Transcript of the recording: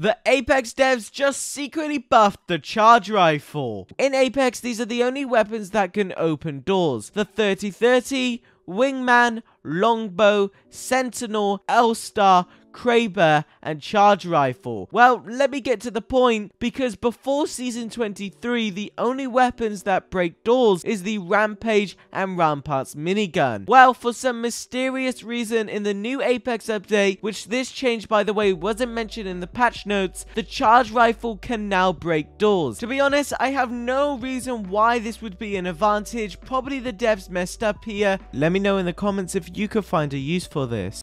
The Apex devs just secretly buffed the charge rifle. In Apex, these are the only weapons that can open doors. The 3030, Wingman, Longbow, Sentinel, L-Star, Kraber, and Charge Rifle. Well, let me get to the point, because before Season 23, the only weapons that break doors is the Rampage and Ramparts minigun. Well, for some mysterious reason in the new Apex update, which this change by the way wasn't mentioned in the patch notes, the Charge Rifle can now break doors. To be honest, I have no reason why this would be an advantage, probably the devs messed up here. Let me know in the comments if you could find a use for this.